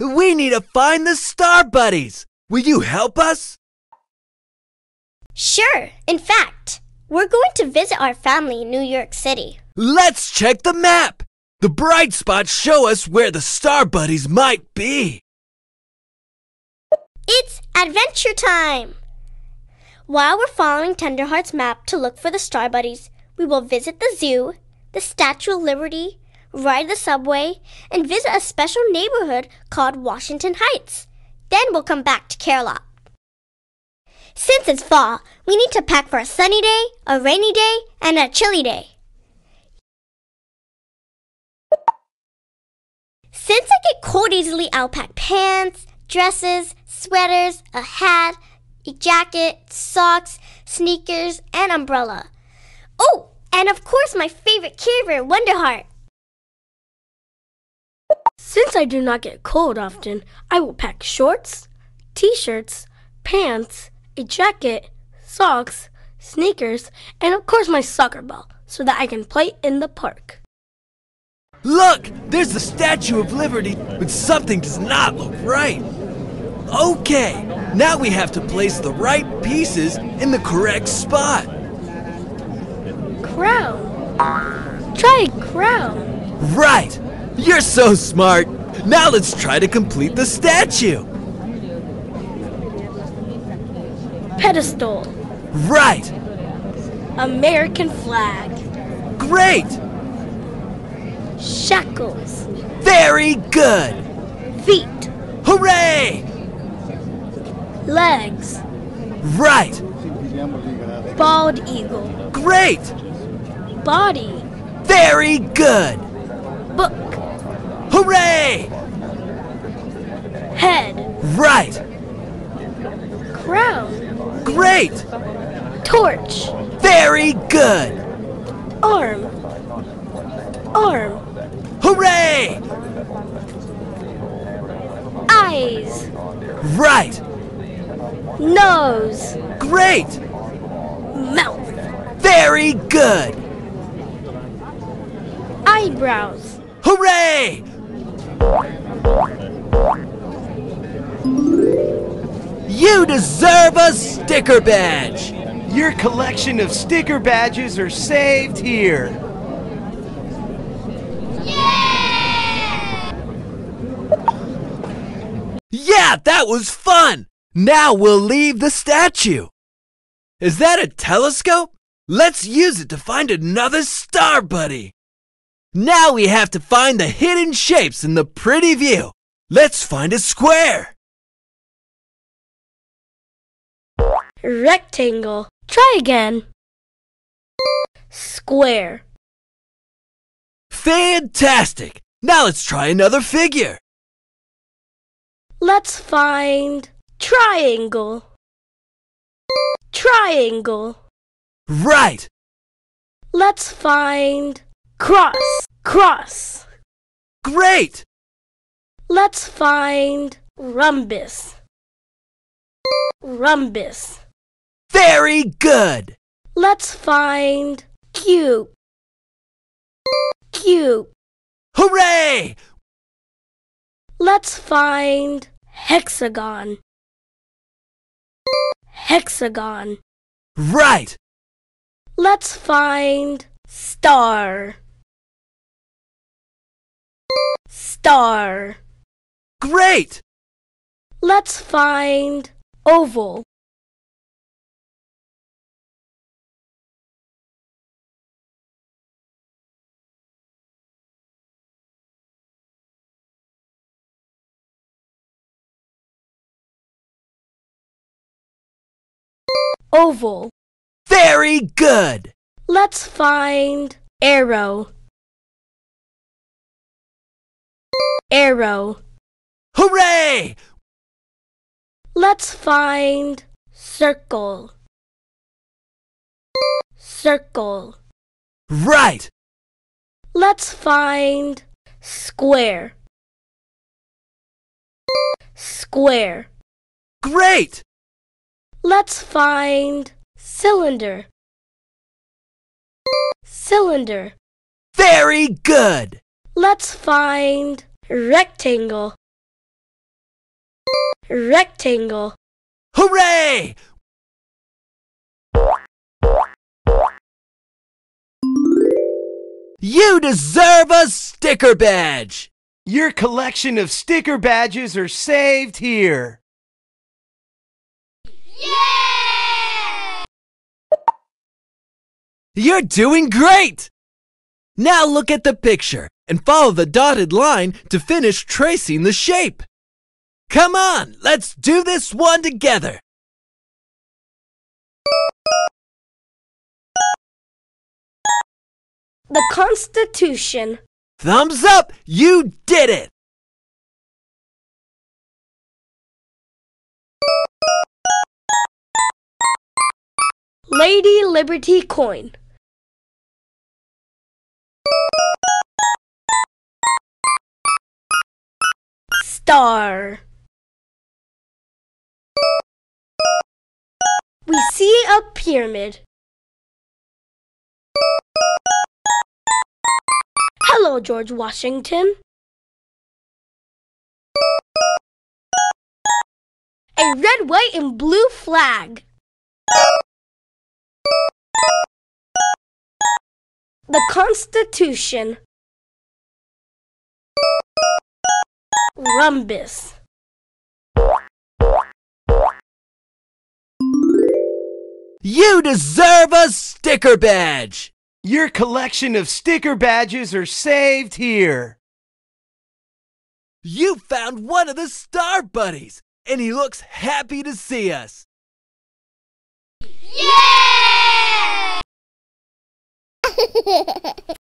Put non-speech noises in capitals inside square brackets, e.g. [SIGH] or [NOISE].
We need to find the Star Buddies. Will you help us? Sure. In fact, we're going to visit our family in New York City. Let's check the map. The bright spots show us where the Star Buddies might be. It's adventure time! While we're following Tenderheart's map to look for the Star Buddies, we will visit the zoo, the Statue of Liberty, ride the subway, and visit a special neighborhood called Washington Heights. Then we'll come back to Care-a-lot. Since it's fall, we need to pack for a sunny day, a rainy day, and a chilly day. Since I get cold easily, I'll pack pants, dresses, sweaters, a hat, a jacket, socks, sneakers, and umbrella. Oh, and of course my favorite carrier, Wonderheart. Since I do not get cold often, I will pack shorts, t shirts, pants, a jacket, socks, sneakers, and of course my soccer ball so that I can play in the park. Look, there's the Statue of Liberty, but something does not look right. Okay, now we have to place the right pieces in the correct spot. Crown. Try crown. Right! You're so smart! Now let's try to complete the statue! Pedestal. Right! American flag. Great! Shackles. Very good! Feet. Hooray! Legs. Right! Bald eagle. Great! Body. Very good! Book. Hooray! Head. Right! Crown. Great! Torch. Very good! Arm. Arm. Hooray! Eyes. Right! Nose. Great! Mouth. Very good! Eyebrows. Hooray! You deserve a sticker badge! Your collection of sticker badges are saved here. Yeah, that was fun! Now we'll leave the statue. Is that a telescope? Let's use it to find another star buddy. Now we have to find the hidden shapes in the pretty view. Let's find a square. Rectangle. Try again. Square. Fantastic! Now let's try another figure. Let's find triangle. Triangle. Right! Let's find cross. Cross. Great! Let's find rhombus. Rhombus. Very good! Let's find cube. Cube. Hooray! Let's find hexagon. Hexagon. Right! Let's find star. Star. Great! Let's find oval. Oval. Very good! Let's find arrow. Arrow. Hooray! Let's find circle. Circle. Right! Let's find square. Square. Great! Let's find cylinder. Cylinder. Very good! Let's find rectangle. Rectangle. Hooray! You deserve a sticker badge! Your collection of sticker badges are saved here. Yeah! You're doing great! Now look at the picture and follow the dotted line to finish tracing the shape. Come on, let's do this one together. The Constitution. Thumbs up! You did it! Lady Liberty coin. Star. We see a pyramid. Hello, George Washington. A red, white, and blue flag. The Constitution. Rhombus. You deserve a sticker badge! Your collection of sticker badges are saved here. You found one of the Star Buddies, and he looks happy to see us. Yeah! [LAUGHS]